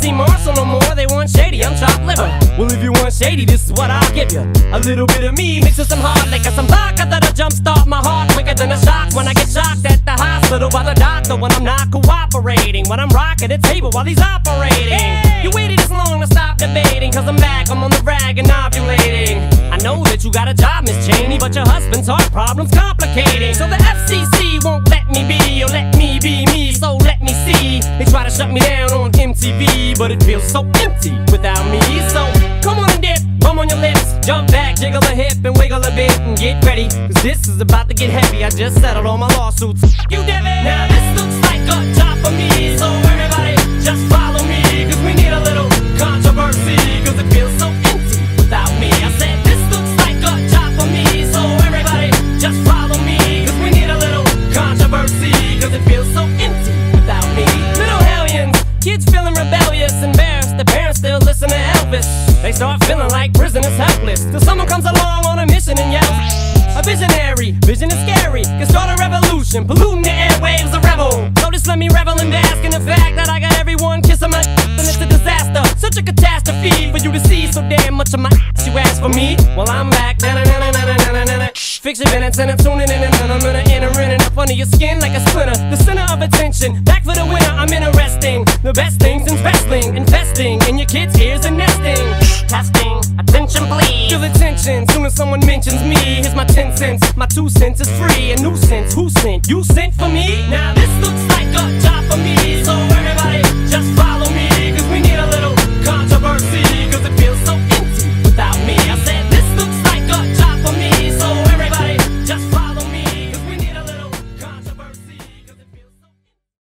see Marshall no more, they want shady, I'm chopped liver. Well, if you want shady, this is what I'll give you. A little bit of me mixed with some hard liquor, some vodka that'll jumpstart my heart quicker than a shock when I get shocked at the hospital by the doctor when I'm not cooperating. When I'm rocking the table while he's operating. You waited this long to stop debating, cause I'm back, I'm on the rag and ovulating. I know that you got a job, Miss Cheney, but your husband's heart problem's complicating. So the FCC won't let me be, or let me be me, so let me see. They try to shut me down but it feels so empty without me. So come on and dip, bum on your lips, jump back, jiggle a hip and wiggle a bit and get ready. Cause this is about to get heavy. I just settled all my lawsuits. You did start feeling like prisoners helpless. Till someone comes along on a mission and yells. A visionary, vision is scary. Can start a revolution, polluting the airwaves, a rebel. Just let me revel and bask the fact that I got everyone kissing my and it's a disaster. Such a catastrophe for you to see so damn much of my ass you ask for me. Well, I'm back. Na-na-na-na-na-na-na-na. Fix your minutes and I'm tuning in and I'm gonna enter in and up under your skin like a splinter. The center of attention, back for the winner. I'm interesting. The best things in wrestling, investing in your kids' ears and nesting. Testing, attention please. Feel the tension soon as someone mentions me. Here's my 10 cents. My two cents is free. A nuisance. Who sent? You sent for me? Now this looks like